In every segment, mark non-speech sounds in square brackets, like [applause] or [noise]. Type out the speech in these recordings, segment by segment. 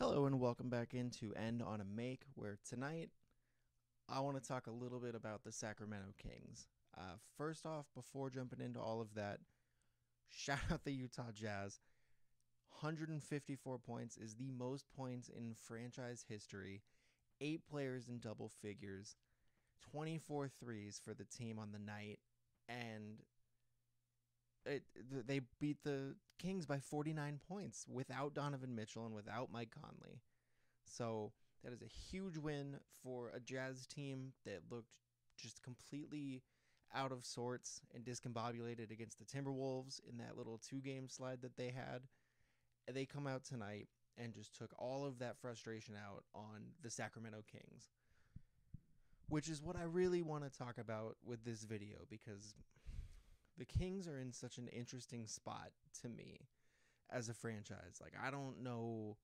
Hello and welcome back into End on a Make, where tonight I want to talk a little bit about the Sacramento Kings. Uh, first off, before jumping into all of that, shout out the Utah Jazz. 154 points is the most points in franchise history. Eight players in double figures, 24 threes for the team on the night, and it, they beat the Kings by 49 points without Donovan Mitchell and without Mike Conley. So that is a huge win for a Jazz team that looked just completely out of sorts and discombobulated against the Timberwolves in that little two game slide that they had. They come out tonight and just took all of that frustration out on the Sacramento Kings. Which is what I really want to talk about with this video because the Kings are in such an interesting spot to me as a franchise. Like I don't know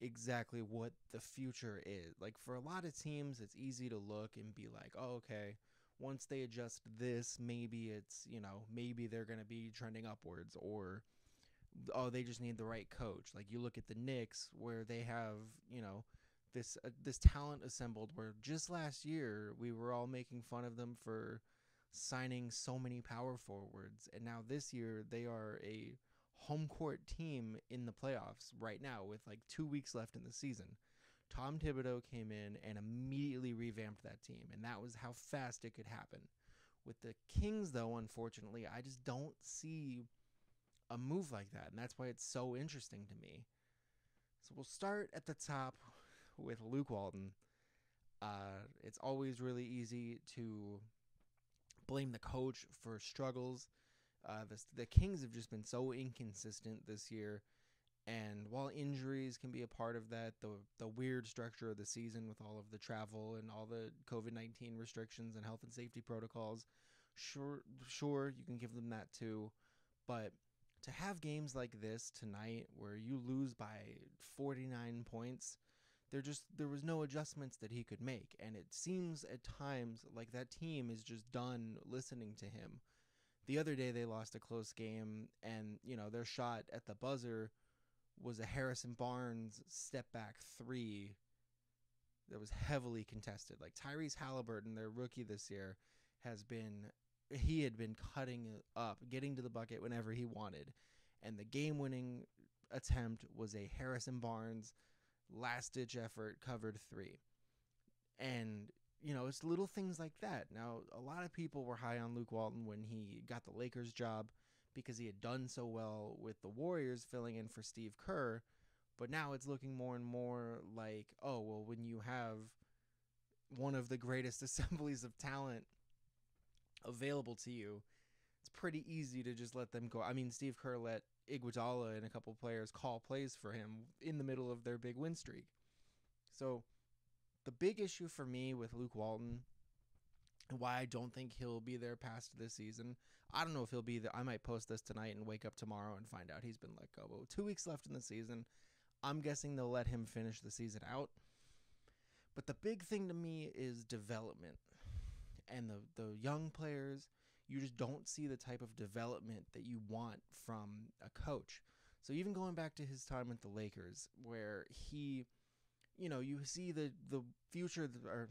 exactly what the future is. Like for a lot of teams it's easy to look and be like, "Oh, okay, once they adjust this, maybe it's, you know, maybe they're going to be trending upwards or oh, they just need the right coach." Like you look at the Knicks where they have, you know, this uh, this talent assembled where just last year we were all making fun of them for signing so many power forwards. And now this year, they are a home court team in the playoffs right now with like two weeks left in the season. Tom Thibodeau came in and immediately revamped that team, and that was how fast it could happen. With the Kings, though, unfortunately, I just don't see a move like that, and that's why it's so interesting to me. So we'll start at the top with Luke Walton. Uh, it's always really easy to blame the coach for struggles. Uh, the, the Kings have just been so inconsistent this year. And while injuries can be a part of that, the the weird structure of the season with all of the travel and all the COVID nineteen restrictions and health and safety protocols, sure sure you can give them that too, but to have games like this tonight where you lose by forty nine points, there just there was no adjustments that he could make. And it seems at times like that team is just done listening to him. The other day they lost a close game and you know their shot at the buzzer was a Harrison Barnes step back 3 that was heavily contested. Like Tyrese Halliburton their rookie this year has been he had been cutting up getting to the bucket whenever he wanted. And the game winning attempt was a Harrison Barnes last ditch effort, covered three. And, you know, it's little things like that. Now, a lot of people were high on Luke Walton when he got the Lakers job because he had done so well with the Warriors filling in for Steve Kerr. But now it's looking more and more like, oh, well, when you have one of the greatest [laughs] assemblies of talent available to you, it's pretty easy to just let them go. I mean, Steve Kerr let Iguodala and a couple players call plays for him in the middle of their big win streak. So the big issue for me with Luke Walton and why I don't think he'll be there past this season. I don't know if he'll be there. I might post this tonight and wake up tomorrow and find out he's been let go. But two weeks left in the season. I'm guessing they'll let him finish the season out. But the big thing to me is development and the the young players you just don't see the type of development that you want from a coach. So even going back to his time with the Lakers, where he, you know, you see the the future, or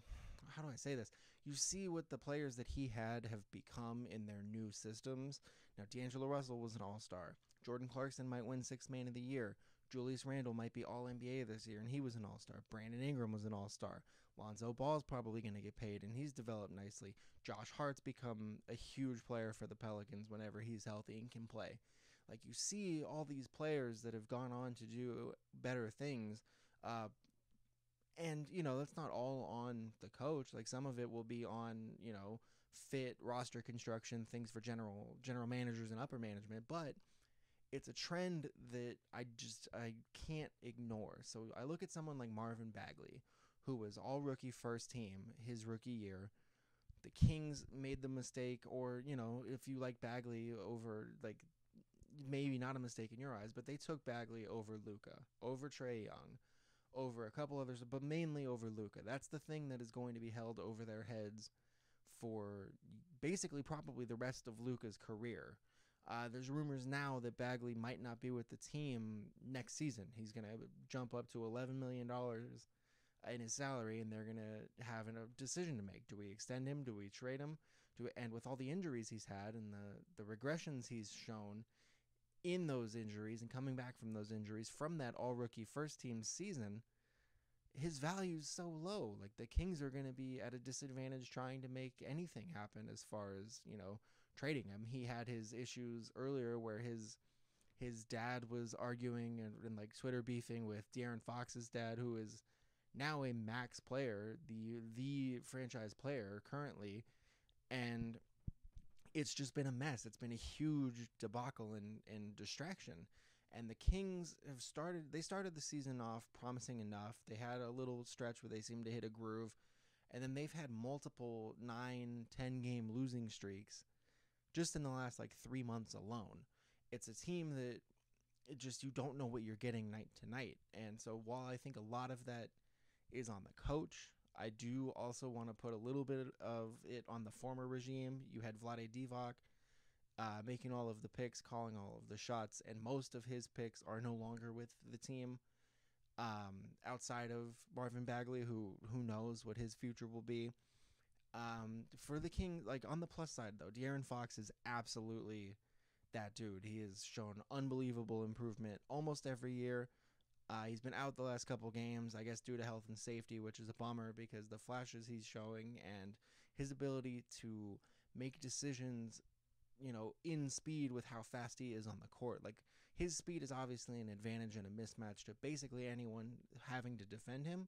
how do I say this? You see what the players that he had have become in their new systems. Now, D'Angelo Russell was an All Star. Jordan Clarkson might win Sixth Man of the Year. Julius Randle might be All NBA this year, and he was an All Star. Brandon Ingram was an All Star. Lonzo Ball's probably going to get paid, and he's developed nicely. Josh Hart's become a huge player for the Pelicans whenever he's healthy and can play. Like you see all these players that have gone on to do better things. Uh, and you know that's not all on the coach like some of it will be on you know fit roster construction things for general general managers and upper management but it's a trend that I just I can't ignore. So I look at someone like Marvin Bagley, who was all rookie first team his rookie year. The Kings made the mistake, or you know, if you like Bagley over like maybe not a mistake in your eyes, but they took Bagley over Luka, over Trae Young, over a couple others, but mainly over Luka. That's the thing that is going to be held over their heads for basically probably the rest of Luka's career Uh, there's rumors now that Bagley might not be with the team next season. He's going to jump up to $11 million in his salary, and they're to have a decision to make. Do we extend him? Do we trade him? Do we, and with all the injuries he's had and the, the regressions he's shown in those injuries and coming back from those injuries from that all rookie first team season, his value is so low. Like the Kings are to be at a disadvantage trying to make anything happen as far as, you know, trading him. He had his issues earlier where his his dad was arguing and, and like Twitter beefing with De'Aaron Fox's dad, who is now a max player, the the franchise player currently, and it's just been a mess. It's been a huge debacle and, and distraction. And the Kings have started they started the season off promising enough. They had a little stretch where they seemed to hit a groove. And then they've had multiple nine, ten game losing streaks just in the last like three months alone. It's a team that it just you don't know what you're getting night to night. And so while I think a lot of that is on the coach, I do also want to put a little bit of it on the former regime. You had Vlade Divac uh, making all of the picks, calling all of the shots, and most of his picks are no longer with the team. Um, outside of Marvin Bagley, who who knows what his future will be. Um, for the King, like on the plus side though, De'Aaron Fox is absolutely that dude. He has shown unbelievable improvement almost every year. Uh, he's been out the last couple games, I guess, due to health and safety, which is a bummer because the flashes he's showing and his ability to make decisions, you know, in speed with how fast he is on the court. Like, his speed is obviously an advantage and a mismatch to basically anyone having to defend him.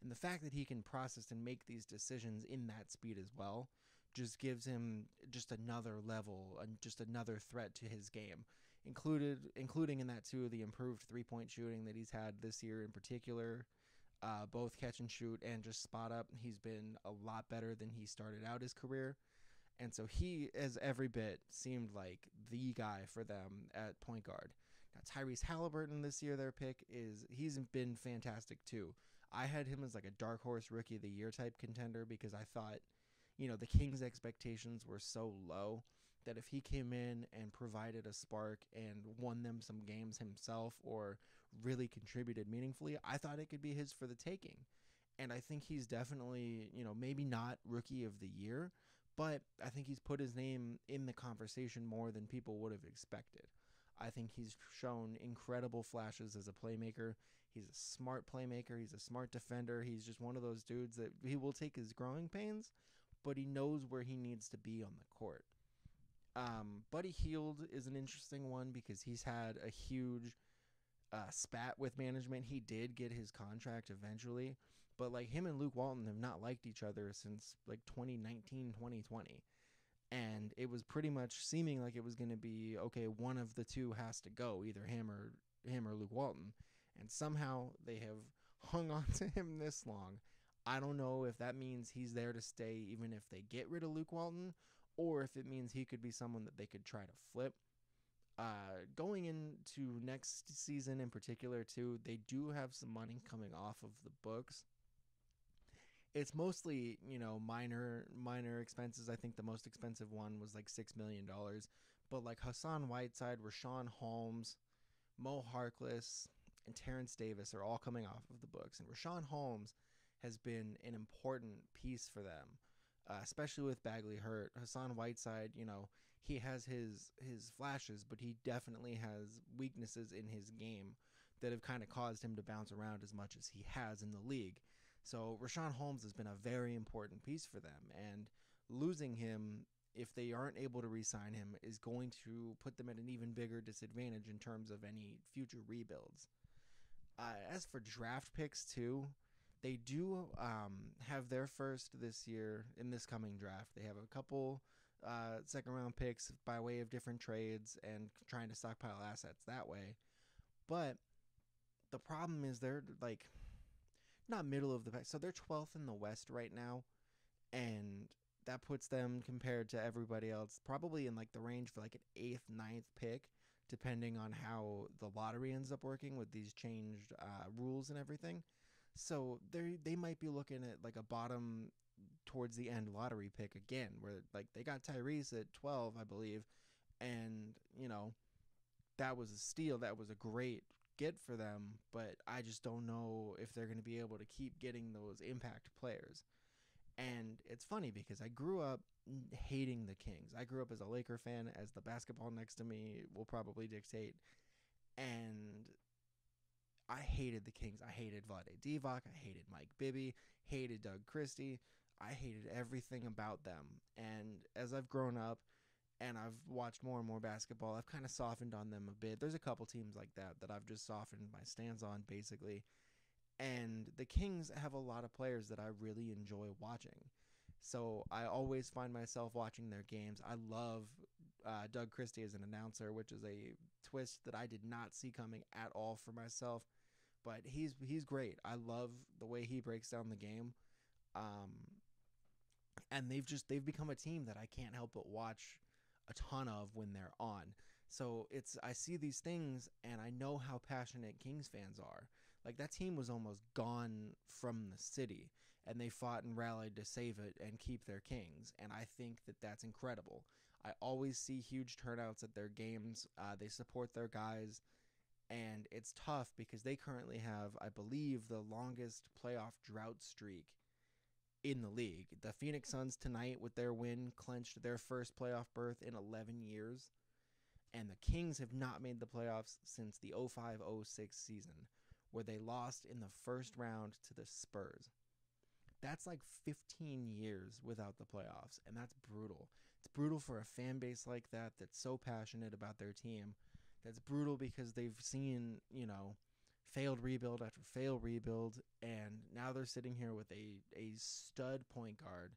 And the fact that he can process and make these decisions in that speed as well just gives him just another level and just another threat to his game included including in that too the improved three point shooting that he's had this year in particular. Uh, both catch and shoot and just spot up. He's been a lot better than he started out his career. And so he, as every bit, seemed like the guy for them at point guard. Now Tyrese Halliburton this year, their pick is he's been fantastic too. I had him as like a dark horse rookie of the year type contender because I thought, you know, the Kings' expectations were so low that if he came in and provided a spark and won them some games himself or really contributed meaningfully, I thought it could be his for the taking. And I think he's definitely, you know, maybe not rookie of the year, but I think he's put his name in the conversation more than people would have expected. I think he's shown incredible flashes as a playmaker. He's a smart playmaker. He's a smart defender. He's just one of those dudes that he will take his growing pains, but he knows where he needs to be on the court. Um, Buddy Hield is an interesting one because he's had a huge uh, spat with management. He did get his contract eventually, but like him and Luke Walton have not liked each other since like 2019, 2020. And it was pretty much seeming like it was going to be okay, one of the two has to go, either him or him or Luke Walton. And somehow they have hung on to him this long. I don't know if that means he's there to stay even if they get rid of Luke Walton or if it means he could be someone that they could try to flip. Uh, going into next season in particular, too, they do have some money coming off of the books. It's mostly, you know, minor minor expenses. I think the most expensive one was like six million dollars. But like Hassan Whiteside, Richaun Holmes, Mo Harkless, and Terrence Davis are all coming off of the books. And Richaun Holmes has been an important piece for them uh, especially with Bagley hurt. Hassan Whiteside, you know, he has his his flashes, but he definitely has weaknesses in his game that have kind of caused him to bounce around as much as he has in the league. So Richaun Holmes has been a very important piece for them, and losing him if they aren't able to re-sign him is going to put them at an even bigger disadvantage in terms of any future rebuilds. Uh, as for draft picks too, they do um, have their first this year in this coming draft. They have a couple uh, second round picks by way of different trades and trying to stockpile assets that way. But the problem is they're like not middle of the pack. So they're 12th in the West right now. And that puts them compared to everybody else probably in like the range for like an eighth, ninth pick, depending on how the lottery ends up working with these changed uh, rules and everything. So they they might be looking at like a bottom towards the end lottery pick again, where like they got Tyrese at twelve, I believe, and you know that was a steal. That was a great get for them, but I just don't know if they're going to be able to keep getting those impact players. And it's funny because I grew up hating the Kings. I grew up as a Laker fan, as the basketball next to me will probably dictate. And I hated the Kings. I hated Vlade Divac. I hated Mike Bibby. Hated Doug Christie. I hated everything about them. And as I've grown up and I've watched more and more basketball, I've kind of softened on them a bit. There's a couple teams like that that I've just softened my stance on, basically. And the Kings have a lot of players that I really enjoy watching. So I always find myself watching their games. I love uh, Doug Christie as an announcer, which is a twist that I did not see coming at all for myself. But he's he's great. I love the way he breaks down the game. Um, and they've just they've become a team that I can't help but watch a ton of when they're on. So it's I see these things and I know how passionate Kings fans are. Like that team was almost gone from the city and they fought and rallied to save it and keep their kings and I think that that's incredible. I always see huge turnouts at their games. Uh, they support their guys and it's tough because they currently have I believe the longest playoff drought streak in the league. The Phoenix Suns tonight with their win clinched their first playoff berth in 11 years. And the Kings have not made the playoffs since the 05-06 season where they lost in the first round to the Spurs. That's like 15 years without the playoffs and that's brutal. It's brutal for a fan base like that that's so passionate about their team. That's brutal because they've seen, you know, failed rebuild after failed rebuild, and now they're sitting here with a, a stud point guard,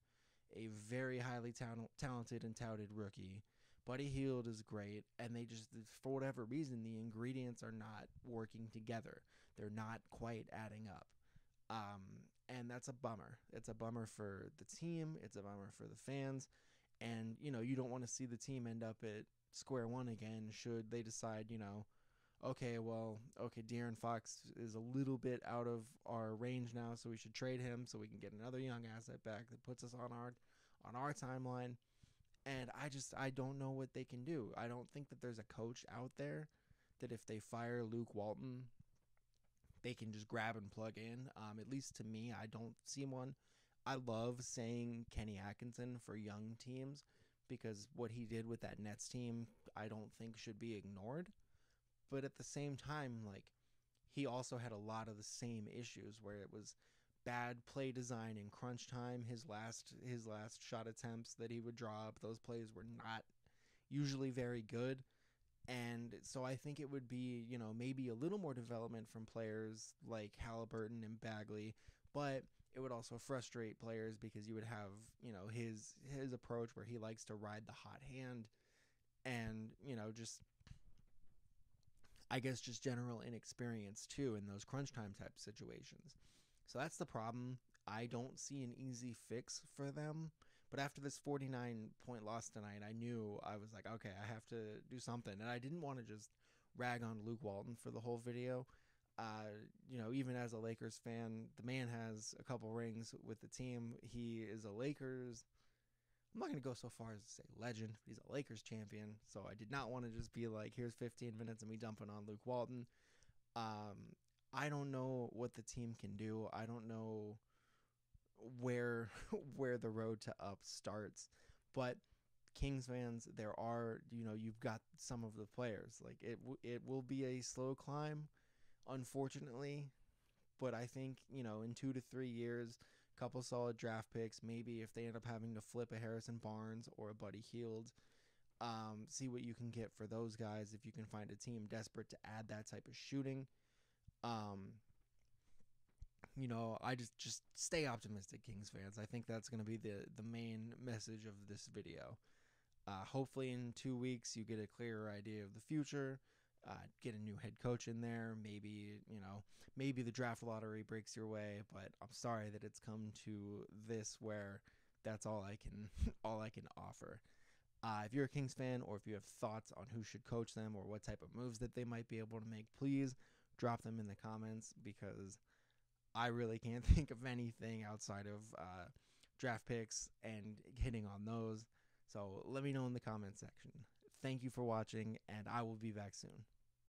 a very highly ta- talented and touted rookie. Buddy Hield is great, and they just, for whatever reason, the ingredients are not working together. They're not quite adding up. Um, and that's a bummer. It's a bummer for the team, it's a bummer for the fans. And, you know, you don't want to see the team end up at square one again should they decide, you know, okay, well, okay, De'Aaron Fox is a little bit out of our range now, so we should trade him so we can get another young asset back that puts us on our on our timeline. And I just I don't know what they can do. I don't think that there's a coach out there that if they fire Luke Walton, they can just grab and plug in. Um, at least to me, I don't see one. I love saying Kenny Atkinson for young teams because what he did with that Nets team, I don't think should be ignored. But at the same time like he also had a lot of the same issues where it was bad play design in crunch time his last his last shot attempts that he would draw up those plays were not usually very good. And so I think it would be, you know, maybe a little more development from players like Halliburton and Bagley, but it would also frustrate players because you would have, you know, his his approach where he likes to ride the hot hand and, you know, just I guess just general inexperience too in those crunch time type situations. So that's the problem. I don't see an easy fix for them. But after this 49 point loss tonight, I knew I was like, okay, I have to do something. And I didn't want to just rag on Luke Walton for the whole video. Uh, you know, even as a Lakers fan, the man has a couple rings with the team. He is a Lakers I'm not going to go so far as to say legend. He's a Lakers champion, so I did not want to just be like, here's 15 minutes and me dumping on Luke Walton. Um, I don't know what the team can do. I don't know where [laughs] where the road to up starts, but Kings fans, there are you know you've got some of the players. Like it it will be a slow climb, unfortunately, but I think you know in two to three years a couple solid draft picks. Maybe if they end up having to flip a Harrison Barnes or a Buddy Hield, um, see what you can get for those guys. If you can find a team desperate to add that type of shooting, um, you know, I just just stay optimistic, Kings fans. I think that's going to be the the main message of this video. Uh, hopefully, in two weeks, you get a clearer idea of the future uh, get a new head coach in there. Maybe you know, maybe the draft lottery breaks your way. But I'm sorry that it's come to this where that's all I can [laughs] all I can offer. Uh, if you're a Kings fan or if you have thoughts on who should coach them or what type of moves that they might be able to make, please drop them in the comments because I really can't [laughs] think of anything outside of uh, draft picks and hitting on those. So let me know in the comment section. Thank you for watching, and I will be back soon.